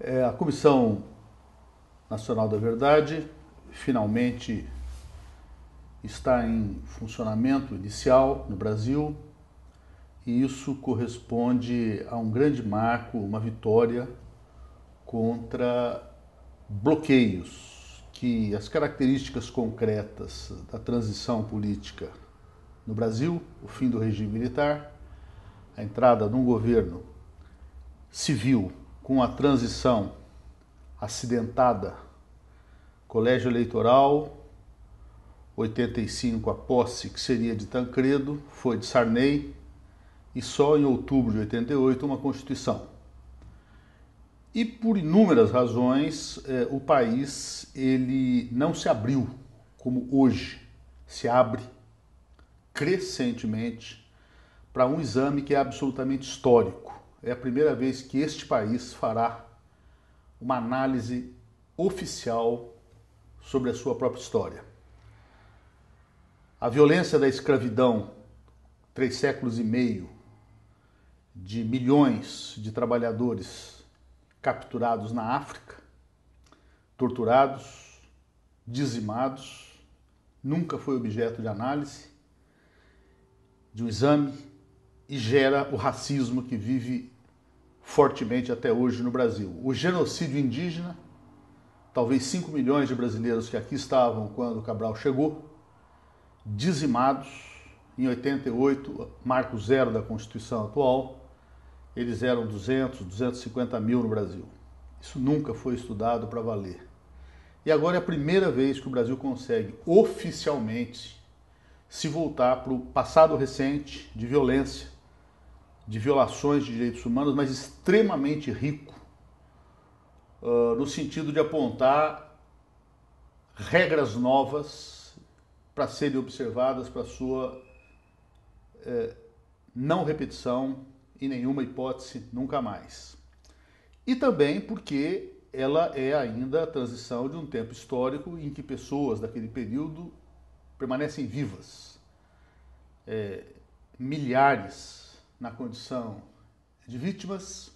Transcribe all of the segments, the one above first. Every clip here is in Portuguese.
É, a Comissão Nacional da Verdade finalmente está em funcionamento inicial no Brasil e isso corresponde a um grande marco, uma vitória contra bloqueios que as características concretas da transição política no Brasil, o fim do regime militar, a entrada de um governo civil com a transição acidentada, colégio eleitoral, 85 a posse que seria de Tancredo, foi de Sarney, e só em outubro de 88 uma Constituição. E por inúmeras razões, eh, o país ele não se abriu como hoje se abre crescentemente para um exame que é absolutamente histórico. É a primeira vez que este país fará uma análise oficial sobre a sua própria história. A violência da escravidão, três séculos e meio, de milhões de trabalhadores capturados na África, torturados, dizimados, nunca foi objeto de análise, de um exame e gera o racismo que vive fortemente até hoje no Brasil. O genocídio indígena, talvez 5 milhões de brasileiros que aqui estavam quando Cabral chegou, dizimados em 88, marco zero da Constituição atual, eles eram 200, 250 mil no Brasil. Isso nunca foi estudado para valer. E agora é a primeira vez que o Brasil consegue oficialmente se voltar para o passado recente de violência, de violações de direitos humanos, mas extremamente rico, uh, no sentido de apontar regras novas para serem observadas para sua eh, não repetição em nenhuma hipótese, nunca mais. E também porque ela é ainda a transição de um tempo histórico em que pessoas daquele período permanecem vivas. É, milhares na condição de vítimas.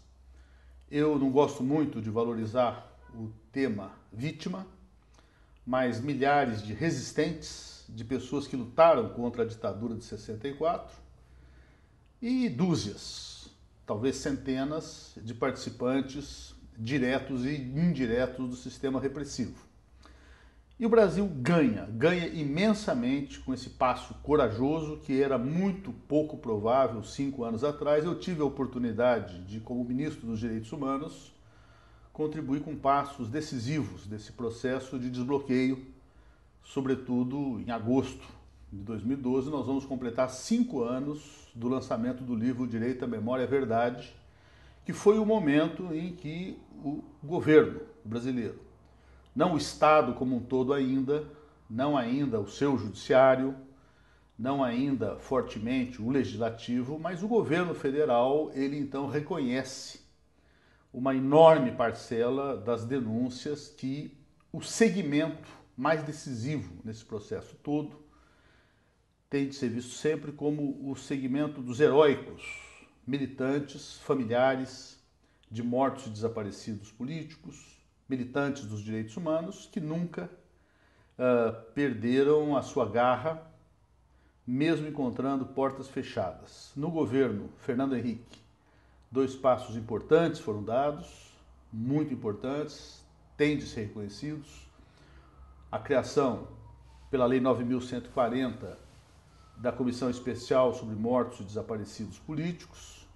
Eu não gosto muito de valorizar o tema vítima, mas milhares de resistentes, de pessoas que lutaram contra a ditadura de 64 e dúzias, talvez centenas de participantes diretos e indiretos do sistema repressivo. E o Brasil ganha, ganha imensamente com esse passo corajoso que era muito pouco provável cinco anos atrás. Eu tive a oportunidade de, como ministro dos Direitos Humanos, contribuir com passos decisivos desse processo de desbloqueio, sobretudo em agosto de 2012. Nós vamos completar cinco anos do lançamento do livro Direito à Memória e Verdade, que foi o momento em que o governo brasileiro, não o Estado como um todo ainda, não ainda o seu judiciário, não ainda fortemente o legislativo, mas o governo federal, ele então reconhece uma enorme parcela das denúncias que o segmento mais decisivo nesse processo todo tem de ser visto sempre como o segmento dos heróicos, militantes, familiares de mortos e desaparecidos políticos, militantes dos direitos humanos que nunca uh, perderam a sua garra, mesmo encontrando portas fechadas. No governo Fernando Henrique, dois passos importantes foram dados, muito importantes, têm de ser reconhecidos. A criação pela Lei 9140 da Comissão Especial sobre Mortos e Desaparecidos Políticos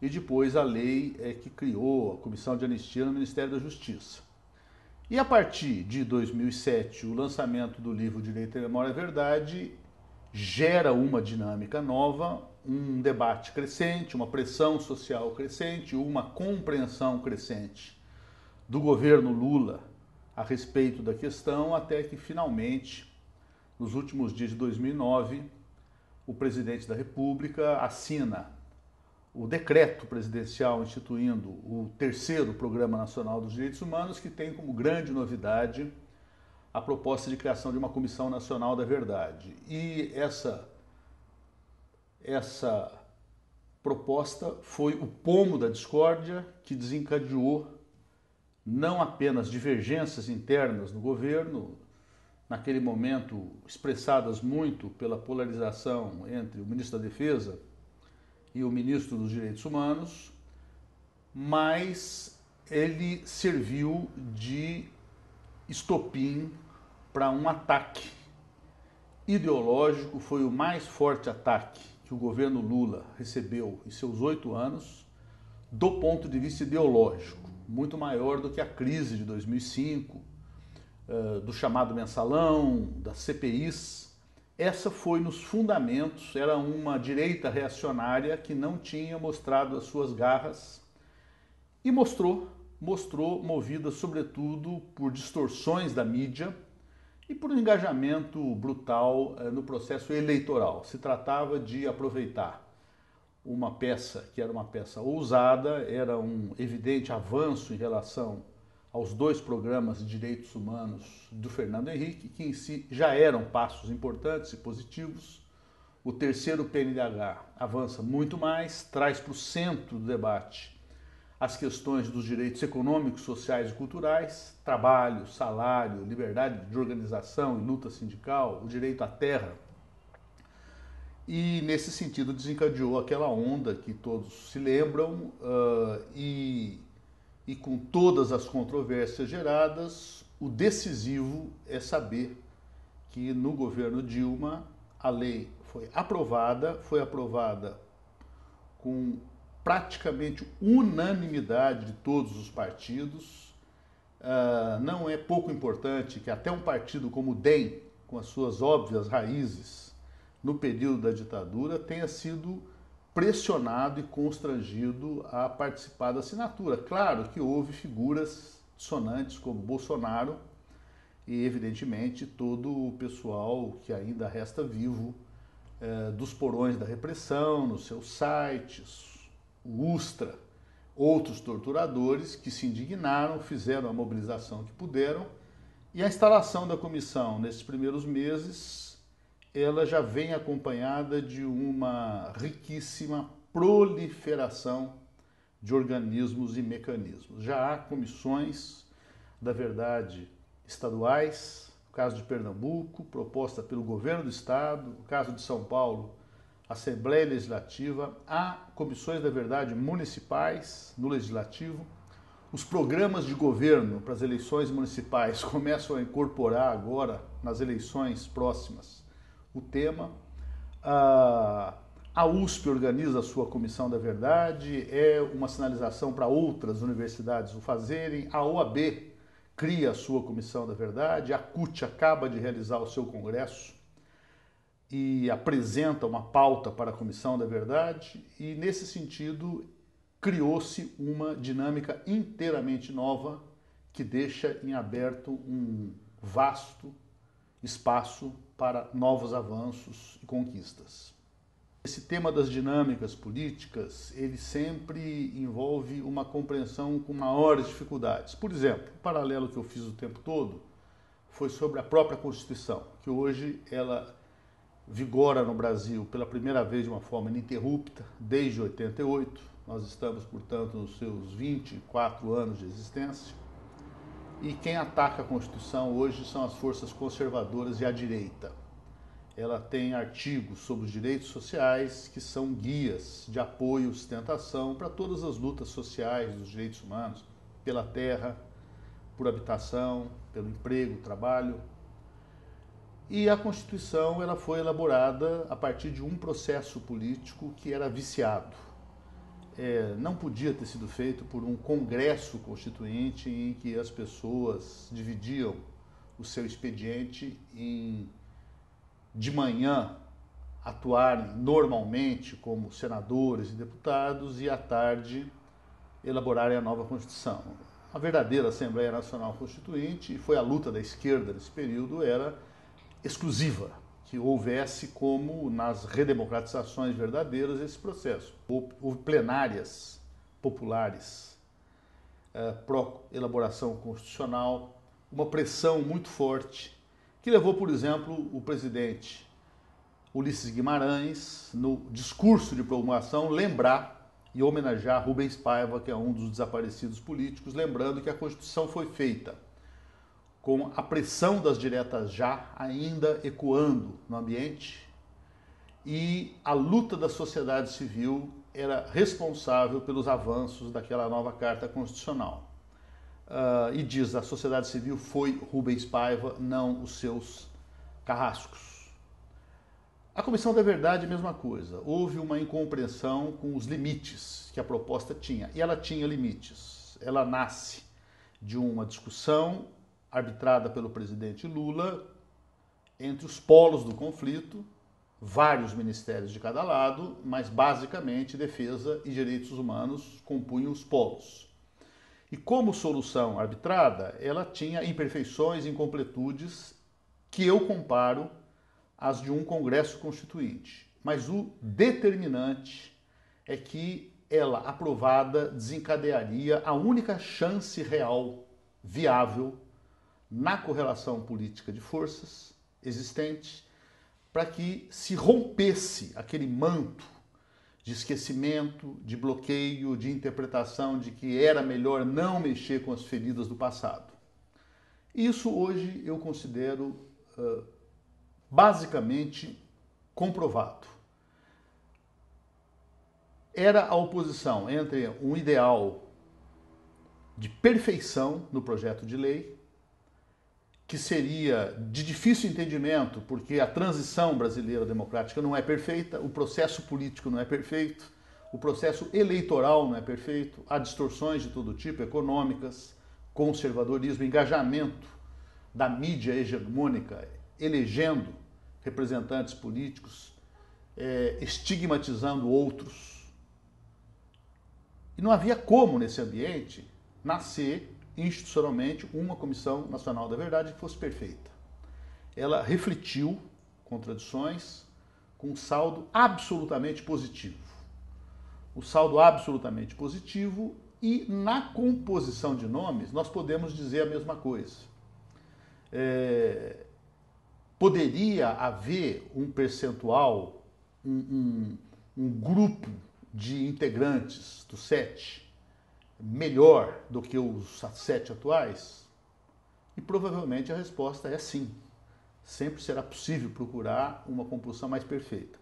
e depois a lei é, que criou a Comissão de Anistia no Ministério da Justiça. E a partir de 2007, o lançamento do livro Direito à Memória e Verdade gera uma dinâmica nova, um debate crescente, uma pressão social crescente, uma compreensão crescente do governo Lula a respeito da questão, até que finalmente, nos últimos dias de 2009, o presidente da República assina o decreto presidencial instituindo o terceiro Programa Nacional dos Direitos Humanos, que tem como grande novidade a proposta de criação de uma Comissão Nacional da Verdade. E essa, essa proposta foi o pomo da discórdia que desencadeou não apenas divergências internas no governo, naquele momento expressadas muito pela polarização entre o ministro da Defesa e o ministro dos Direitos Humanos, mas ele serviu de estopim para um ataque ideológico, foi o mais forte ataque que o governo Lula recebeu em seus oito anos, do ponto de vista ideológico, muito maior do que a crise de 2005, eh, do chamado mensalão, das CPIs. Essa foi nos fundamentos, era uma direita reacionária que não tinha mostrado as suas garras e mostrou, mostrou movida sobretudo por distorções da mídia e por um engajamento brutal eh, no processo eleitoral. Se tratava de aproveitar uma peça que era uma peça ousada, era um evidente avanço em relação aos dois programas de direitos humanos do Fernando Henrique, que em si já eram passos importantes e positivos. O terceiro PNDH avança muito mais, traz para o centro do debate as questões dos direitos econômicos, sociais e culturais, trabalho, salário, liberdade de organização e luta sindical, o direito à terra. E nesse sentido desencadeou aquela onda que todos se lembram uh, e, e com todas as controvérsias geradas, o decisivo é saber que no governo Dilma a lei foi aprovada, foi aprovada com praticamente unanimidade de todos os partidos. Uh, não é pouco importante que até um partido como o DEM, com as suas óbvias raízes no período da ditadura, tenha sido pressionado e constrangido a participar da assinatura. Claro que houve figuras dissonantes como Bolsonaro e, evidentemente, todo o pessoal que ainda resta vivo eh, dos porões da repressão, nos seus sites, o Ustra, outros torturadores que se indignaram, fizeram a mobilização que puderam, e a instalação da comissão nesses primeiros meses, ela já vem acompanhada de uma riquíssima proliferação de organismos e mecanismos. Já há comissões da verdade estaduais, o caso de Pernambuco, proposta pelo governo do estado, o caso de São Paulo, Assembleia Legislativa, há comissões da verdade municipais no Legislativo. Os programas de governo para as eleições municipais começam a incorporar agora, nas eleições próximas, o tema. A USP organiza a sua comissão da verdade, é uma sinalização para outras universidades o fazerem. A OAB cria a sua comissão da verdade, a CUT acaba de realizar o seu congresso e apresenta uma pauta para a Comissão da Verdade, e nesse sentido criou-se uma dinâmica inteiramente nova que deixa em aberto um vasto espaço para novos avanços e conquistas. Esse tema das dinâmicas políticas, ele sempre envolve uma compreensão com maiores dificuldades. Por exemplo, o paralelo que eu fiz o tempo todo foi sobre a própria Constituição, que hoje ela vigora no Brasil pela primeira vez de uma forma ininterrupta desde 88. Nós estamos, portanto, nos seus 24 anos de existência. E quem ataca a Constituição hoje são as forças conservadoras e a direita. Ela tem artigos sobre os direitos sociais que são guias de apoio e sustentação para todas as lutas sociais dos direitos humanos, pela terra, por habitação, pelo emprego, trabalho, e a Constituição ela foi elaborada a partir de um processo político que era viciado. É, não podia ter sido feito por um congresso constituinte em que as pessoas dividiam o seu expediente em de manhã atuarem normalmente como senadores e deputados e à tarde elaborarem a nova Constituição. A verdadeira Assembleia Nacional Constituinte, e foi a luta da esquerda nesse período, era exclusiva, que houvesse como nas redemocratizações verdadeiras esse processo. Houve plenárias populares é, pró-elaboração constitucional, uma pressão muito forte, que levou, por exemplo, o presidente Ulisses Guimarães, no discurso de promulgação, lembrar e homenagear Rubens Paiva, que é um dos desaparecidos políticos, lembrando que a Constituição foi feita com a pressão das diretas já ainda ecoando no ambiente e a luta da sociedade civil era responsável pelos avanços daquela nova Carta Constitucional. Uh, e diz a sociedade civil foi Rubens Paiva, não os seus carrascos. A Comissão da Verdade, mesma coisa. Houve uma incompreensão com os limites que a proposta tinha. E ela tinha limites. Ela nasce de uma discussão arbitrada pelo presidente Lula entre os polos do conflito, vários ministérios de cada lado, mas basicamente defesa e direitos humanos compunham os polos. E como solução arbitrada, ela tinha imperfeições, incompletudes que eu comparo às de um Congresso Constituinte. Mas o determinante é que ela, aprovada, desencadearia a única chance real, viável, na correlação política de forças existente, para que se rompesse aquele manto de esquecimento, de bloqueio, de interpretação de que era melhor não mexer com as feridas do passado. Isso hoje eu considero uh, basicamente comprovado. Era a oposição entre um ideal de perfeição no projeto de lei que seria de difícil entendimento, porque a transição brasileira democrática não é perfeita, o processo político não é perfeito, o processo eleitoral não é perfeito, há distorções de todo tipo, econômicas, conservadorismo, engajamento da mídia hegemônica, elegendo representantes políticos, é, estigmatizando outros. E não havia como, nesse ambiente, nascer institucionalmente uma Comissão Nacional da Verdade que fosse perfeita. Ela refletiu contradições com um saldo absolutamente positivo. O saldo absolutamente positivo e na composição de nomes nós podemos dizer a mesma coisa. É, poderia haver um percentual, um, um, um grupo de integrantes do SET melhor do que os sete atuais? E provavelmente a resposta é sim. Sempre será possível procurar uma composição mais perfeita.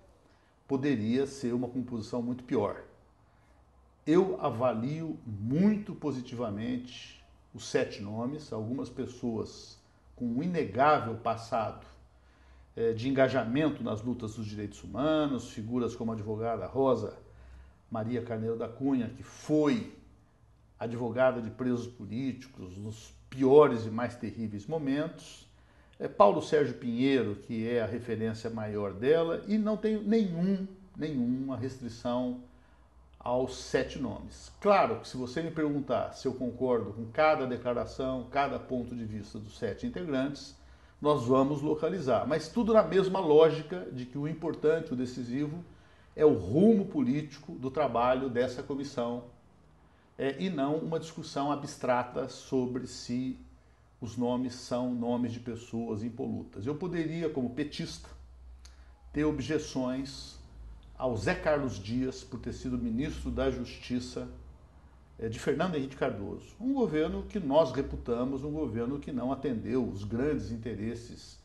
Poderia ser uma composição muito pior. Eu avalio muito positivamente os sete nomes, algumas pessoas com um inegável passado é, de engajamento nas lutas dos direitos humanos, figuras como a advogada Rosa Maria Carneiro da Cunha, que foi advogada de presos políticos nos piores e mais terríveis momentos. É Paulo Sérgio Pinheiro, que é a referência maior dela, e não tenho nenhum, nenhuma restrição aos sete nomes. Claro que se você me perguntar se eu concordo com cada declaração, cada ponto de vista dos sete integrantes, nós vamos localizar, mas tudo na mesma lógica de que o importante, o decisivo, é o rumo político do trabalho dessa comissão é, e não uma discussão abstrata sobre se os nomes são nomes de pessoas impolutas. Eu poderia, como petista, ter objeções ao Zé Carlos Dias por ter sido ministro da Justiça é, de Fernando Henrique Cardoso. Um governo que nós reputamos um governo que não atendeu os grandes interesses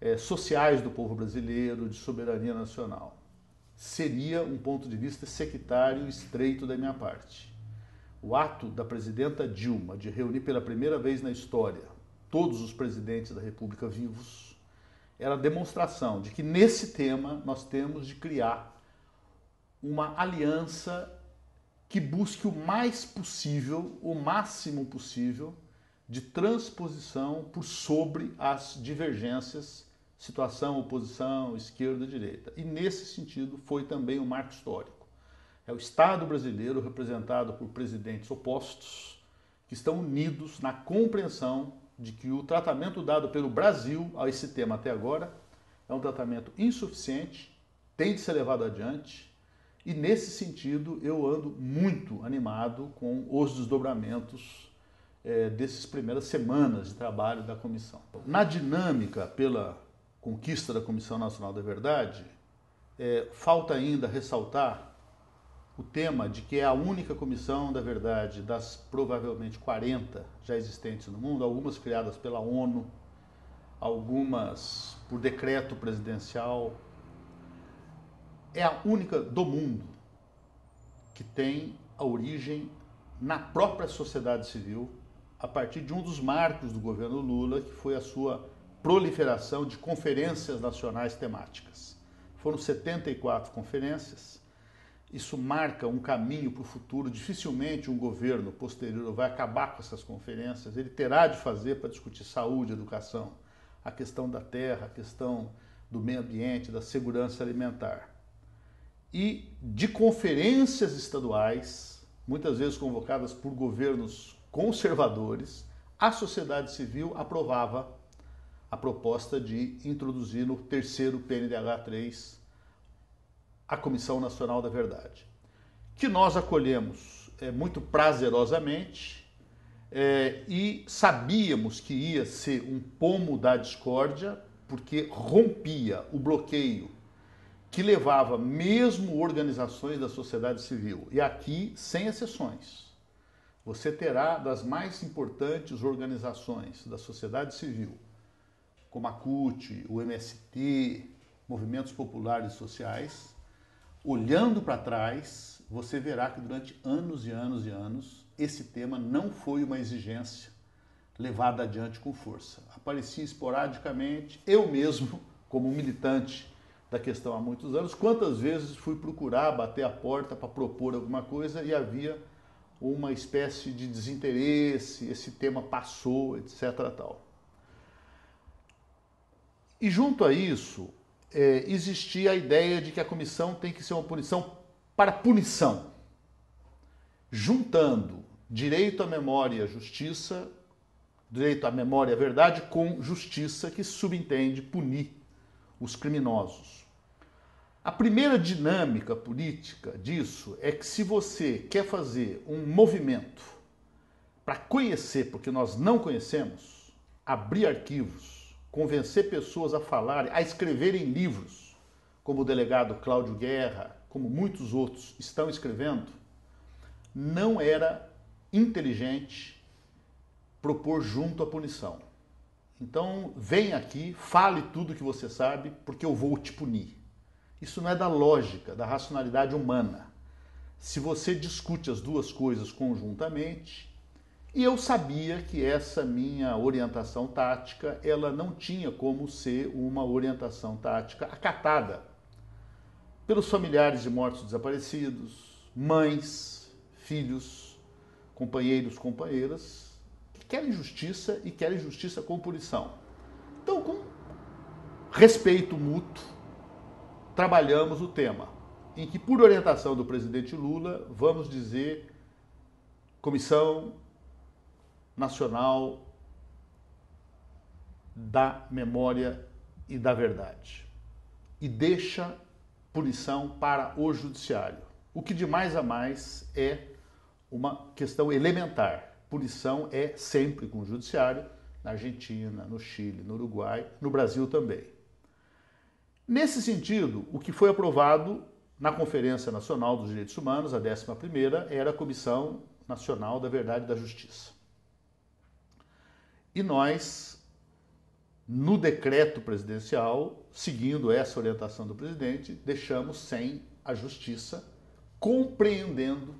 é, sociais do povo brasileiro, de soberania nacional. Seria um ponto de vista sectário estreito da minha parte o ato da presidenta Dilma de reunir pela primeira vez na história todos os presidentes da República vivos era demonstração de que nesse tema nós temos de criar uma aliança que busque o mais possível, o máximo possível, de transposição por sobre as divergências, situação, oposição, esquerda, direita. E nesse sentido foi também um marco histórico. É o Estado brasileiro representado por presidentes opostos que estão unidos na compreensão de que o tratamento dado pelo Brasil a esse tema até agora é um tratamento insuficiente, tem de ser levado adiante, e nesse sentido eu ando muito animado com os desdobramentos é, dessas primeiras semanas de trabalho da comissão. Na dinâmica pela conquista da Comissão Nacional da Verdade, é, falta ainda ressaltar o tema de que é a única comissão da verdade das provavelmente 40 já existentes no mundo, algumas criadas pela ONU, algumas por decreto presidencial, é a única do mundo que tem a origem na própria sociedade civil, a partir de um dos marcos do governo Lula, que foi a sua proliferação de conferências nacionais temáticas. Foram 74 conferências. Isso marca um caminho para o futuro. Dificilmente um governo posterior vai acabar com essas conferências. Ele terá de fazer para discutir saúde, educação, a questão da terra, a questão do meio ambiente, da segurança alimentar. E de conferências estaduais, muitas vezes convocadas por governos conservadores, a sociedade civil aprovava a proposta de introduzir no terceiro PNDH 3 a Comissão Nacional da Verdade, que nós acolhemos é, muito prazerosamente é, e sabíamos que ia ser um pomo da discórdia, porque rompia o bloqueio que levava mesmo organizações da sociedade civil, e aqui sem exceções. Você terá das mais importantes organizações da sociedade civil, como a CUT, o MST, movimentos populares sociais, olhando para trás, você verá que durante anos e anos e anos esse tema não foi uma exigência levada adiante com força. Aparecia esporadicamente, eu mesmo, como militante da questão há muitos anos, quantas vezes fui procurar bater a porta para propor alguma coisa e havia uma espécie de desinteresse, esse tema passou, etc. Tal. E junto a isso, é, existia a ideia de que a comissão tem que ser uma punição para punição, juntando direito à memória e à justiça, direito à memória e à verdade com justiça, que subentende punir os criminosos. A primeira dinâmica política disso é que se você quer fazer um movimento para conhecer, porque nós não conhecemos, abrir arquivos, convencer pessoas a falarem, a escreverem livros, como o delegado Cláudio Guerra, como muitos outros estão escrevendo, não era inteligente propor junto à punição. Então, vem aqui, fale tudo que você sabe, porque eu vou te punir. Isso não é da lógica, da racionalidade humana. Se você discute as duas coisas conjuntamente, e eu sabia que essa minha orientação tática, ela não tinha como ser uma orientação tática acatada pelos familiares de mortos desaparecidos, mães, filhos, companheiros, companheiras, que querem justiça e querem justiça com punição. Então, com respeito mútuo, trabalhamos o tema, em que, por orientação do presidente Lula, vamos dizer Comissão Nacional da Memória e da Verdade. E deixa punição para o judiciário. O que de mais a mais é uma questão elementar. Punição é sempre com o judiciário, na Argentina, no Chile, no Uruguai, no Brasil também. Nesse sentido, o que foi aprovado na Conferência Nacional dos Direitos Humanos, a 11ª, era a Comissão Nacional da Verdade e da Justiça. E nós, no decreto presidencial, seguindo essa orientação do presidente, deixamos sem a justiça, compreendendo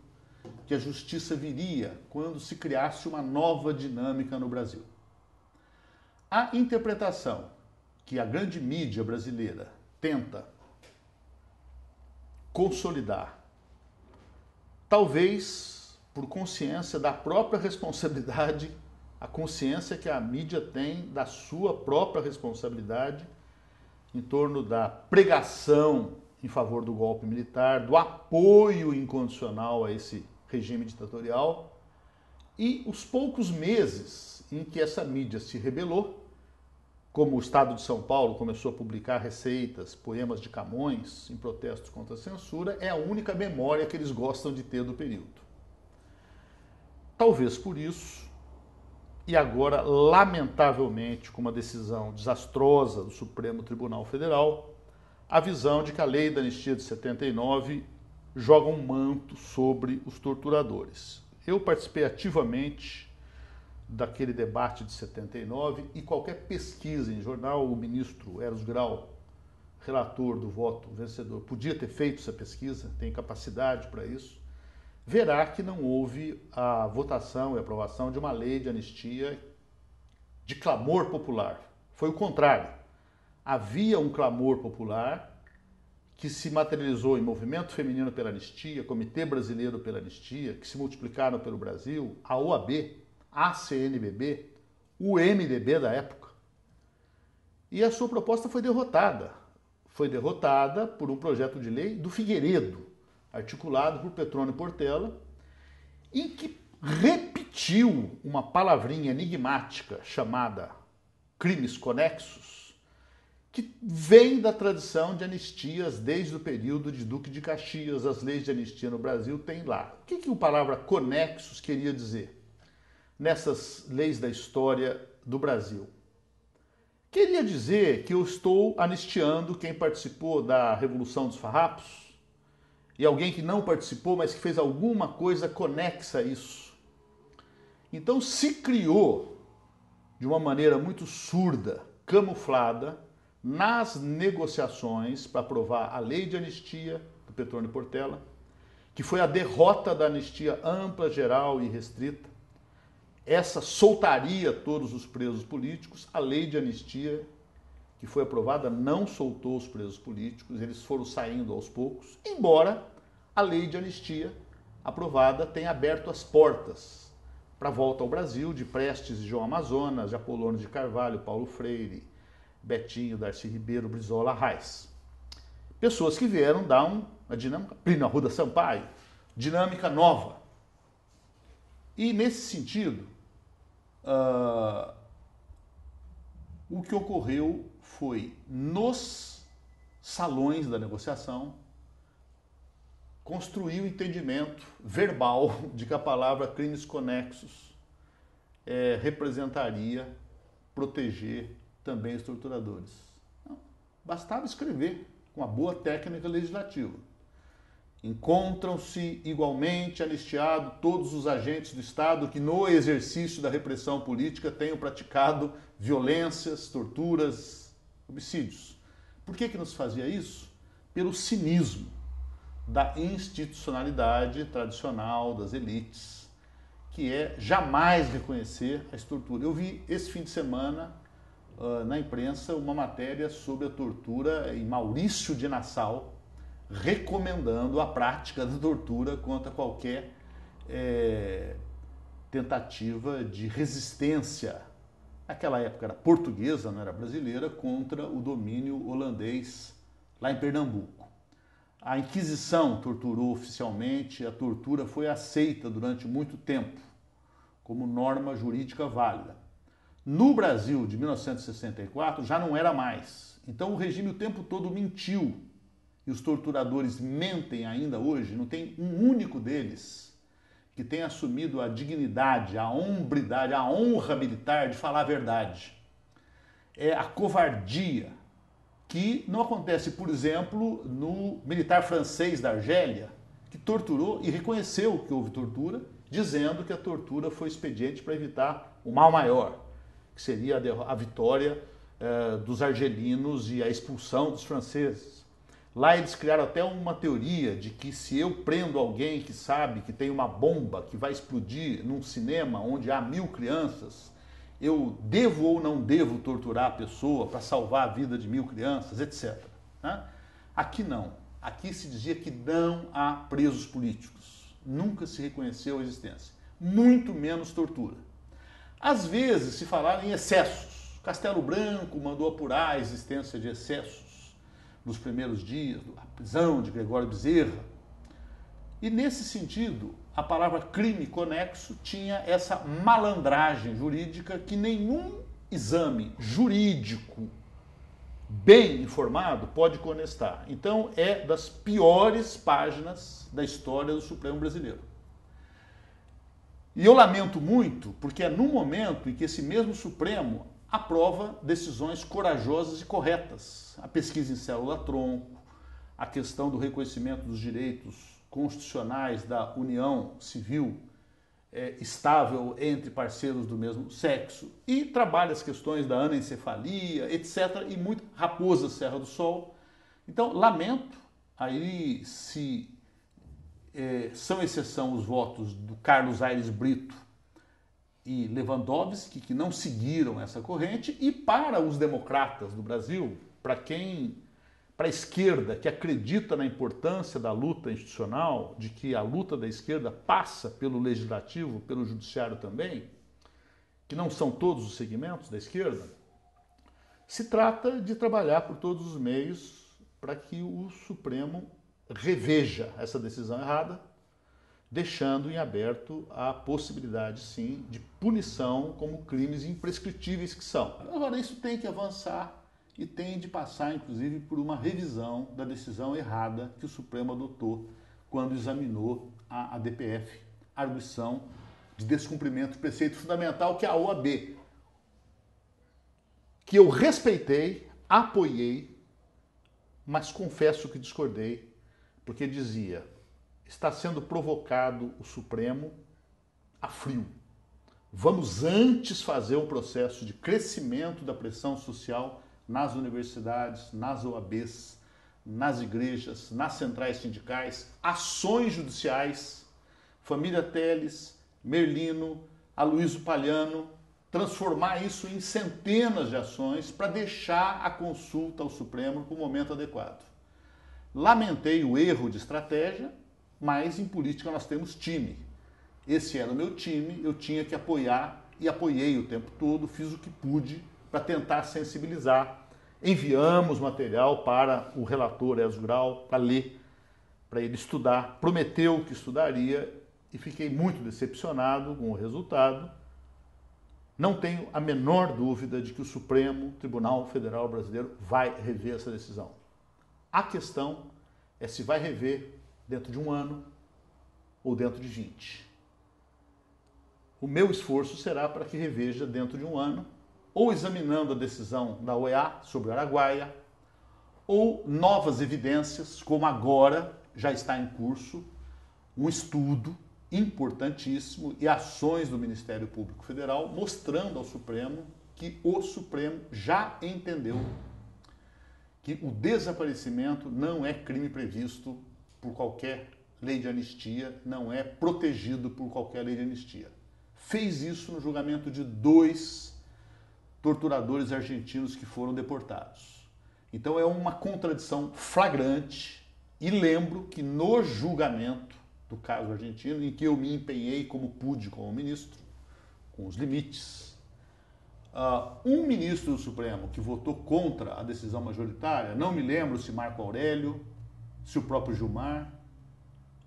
que a justiça viria quando se criasse uma nova dinâmica no Brasil. A interpretação que a grande mídia brasileira tenta consolidar, talvez por consciência da própria responsabilidade, a consciência que a mídia tem da sua própria responsabilidade em torno da pregação em favor do golpe militar, do apoio incondicional a esse regime ditatorial e os poucos meses em que essa mídia se rebelou como o Estado de São Paulo começou a publicar receitas, poemas de Camões em protestos contra a censura, é a única memória que eles gostam de ter do período. Talvez por isso, e agora, lamentavelmente, com uma decisão desastrosa do Supremo Tribunal Federal, a visão de que a lei da anistia de 79 joga um manto sobre os torturadores. Eu participei ativamente daquele debate de 79 e qualquer pesquisa em jornal, o ministro Eros Grau, relator do voto vencedor, podia ter feito essa pesquisa, tem capacidade para isso, verá que não houve a votação e aprovação de uma lei de anistia de clamor popular. Foi o contrário. Havia um clamor popular que se materializou em Movimento Feminino pela Anistia, Comitê Brasileiro pela Anistia, que se multiplicaram pelo Brasil, a OAB, a CNBB, o MDB da época. E a sua proposta foi derrotada. Foi derrotada por um projeto de lei do Figueiredo, articulado por Petrônio Portela, em que repetiu uma palavrinha enigmática chamada crimes conexos, que vem da tradição de anistias desde o período de Duque de Caxias. As leis de anistia no Brasil têm lá. O que, que a palavra conexos queria dizer nessas leis da história do Brasil? Queria dizer que eu estou anistiando quem participou da Revolução dos Farrapos e alguém que não participou, mas que fez alguma coisa conexa a isso. Então se criou de uma maneira muito surda, camuflada, nas negociações para aprovar a lei de anistia do Petrônio Portela, que foi a derrota da anistia ampla, geral e restrita. Essa soltaria todos os presos políticos, a lei de anistia que foi aprovada não soltou os presos políticos, eles foram saindo aos poucos, embora a lei de anistia aprovada tenha aberto as portas para a volta ao Brasil de Prestes e João Amazonas, de Apolônio de Carvalho, Paulo Freire, Betinho, Darcy Ribeiro, Brizola, Reis. Pessoas que vieram dar uma dinâmica, Plínio Arruda Sampaio, dinâmica nova. E nesse sentido, uh, o que ocorreu foi nos salões da negociação construir o entendimento verbal de que a palavra crimes conexos é, representaria proteger também os torturadores. Não, bastava escrever com uma boa técnica legislativa. Encontram-se igualmente anistiados todos os agentes do Estado que, no exercício da repressão política, tenham praticado violências, torturas, homicídios. Por que, que nos fazia isso? Pelo cinismo da institucionalidade tradicional das elites, que é jamais reconhecer a tortura. Eu vi esse fim de semana uh, na imprensa uma matéria sobre a tortura em Maurício de Nassau, recomendando a prática da tortura contra qualquer é, tentativa de resistência. Naquela época era portuguesa, não era brasileira, contra o domínio holandês lá em Pernambuco. A Inquisição torturou oficialmente, a tortura foi aceita durante muito tempo como norma jurídica válida. No Brasil de 1964 já não era mais. Então o regime o tempo todo mentiu. E os torturadores mentem ainda hoje, não tem um único deles que tenha assumido a dignidade, a hombridade, a honra militar de falar a verdade. É a covardia que não acontece, por exemplo, no militar francês da Argélia, que torturou e reconheceu que houve tortura, dizendo que a tortura foi expediente para evitar o mal maior que seria a, vitória eh, dos argelinos e a expulsão dos franceses. Lá eles criaram até uma teoria de que se eu prendo alguém que sabe que tem uma bomba que vai explodir num cinema onde há mil crianças, eu devo ou não devo torturar a pessoa para salvar a vida de mil crianças, etc. Né? Aqui não. Aqui se dizia que não há presos políticos. Nunca se reconheceu a existência. Muito menos tortura. Às vezes se falava em excessos. Castelo Branco mandou apurar a existência de excessos nos primeiros dias, a prisão de Gregório Bezerra. E nesse sentido, a palavra crime conexo tinha essa malandragem jurídica que nenhum exame jurídico bem informado pode conestar. Então é das piores páginas da história do Supremo Brasileiro. E eu lamento muito, porque é no momento em que esse mesmo Supremo aprova decisões corajosas e corretas. A pesquisa em célula-tronco, a questão do reconhecimento dos direitos constitucionais da união civil é, estável entre parceiros do mesmo sexo e trabalha as questões da anencefalia, etc. E muito Raposa Serra do Sol. Então, lamento, aí se é, são exceção os votos do Carlos Aires Brito e Lewandowski, que não seguiram essa corrente, e para os democratas do Brasil, para quem para a esquerda que acredita na importância da luta institucional, de que a luta da esquerda passa pelo legislativo, pelo judiciário também, que não são todos os segmentos da esquerda, se trata de trabalhar por todos os meios para que o Supremo reveja essa decisão errada, deixando em aberto a possibilidade, sim, de punição como crimes imprescritíveis que são. Agora, isso tem que avançar e tem de passar, inclusive, por uma revisão da decisão errada que o Supremo adotou quando examinou a, a DPF, arguição de descumprimento do preceito fundamental, que é a OAB, que eu respeitei, apoiei, mas confesso que discordei, porque dizia: está sendo provocado o Supremo a frio. Vamos antes fazer um processo de crescimento da pressão social nas universidades, nas OABs, nas igrejas, nas centrais sindicais, ações judiciais, família Teles, Merlino, Aloysio Palhano, transformar isso em centenas de ações para deixar a consulta ao Supremo para o momento adequado. Lamentei o erro de estratégia, mas em política nós temos time. Esse era o meu time, eu tinha que apoiar e apoiei o tempo todo, fiz o que pude para tentar sensibilizar. Enviamos material para o relator Ezio Grau para ler, para ele estudar. Prometeu que estudaria e fiquei muito decepcionado com o resultado. Não tenho a menor dúvida de que o Supremo Tribunal Federal Brasileiro vai rever essa decisão. A questão é se vai rever dentro de um ano ou dentro de 20. O meu esforço será para que reveja dentro de um ano ou examinando a decisão da OEA sobre o Araguaia, ou novas evidências, como agora já está em curso um estudo importantíssimo e ações do Ministério Público Federal mostrando ao Supremo que o Supremo já entendeu que o desaparecimento não é crime previsto por qualquer lei de anistia, não é protegido por qualquer lei de anistia. Fez isso no julgamento de dois torturadores argentinos que foram deportados. Então é uma contradição flagrante e lembro que no julgamento do caso argentino, em que eu me empenhei como pude como ministro, com os limites, uh, um ministro do Supremo que votou contra a decisão majoritária, não me lembro se Marco Aurélio, se o próprio Gilmar,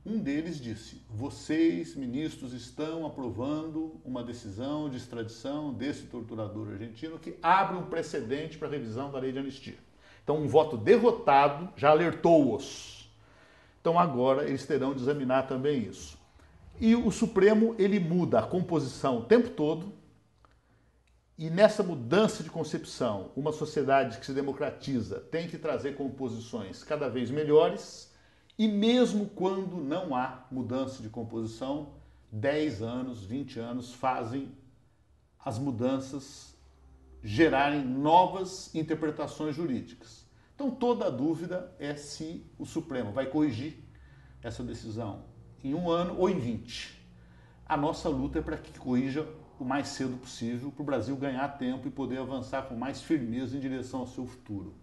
um deles disse: Vocês, ministros, estão aprovando uma decisão de extradição desse torturador argentino que abre um precedente para a revisão da lei de anistia. Então, um voto derrotado já alertou-os. Então, agora eles terão de examinar também isso. E o Supremo ele muda a composição o tempo todo. E nessa mudança de concepção, uma sociedade que se democratiza tem que trazer composições cada vez melhores e mesmo quando não há mudança de composição, 10 anos, 20 anos fazem as mudanças gerarem novas interpretações jurídicas. Então toda a dúvida é se o Supremo vai corrigir essa decisão em um ano ou em 20. A nossa luta é para que corrija o mais cedo possível, para o Brasil ganhar tempo e poder avançar com mais firmeza em direção ao seu futuro.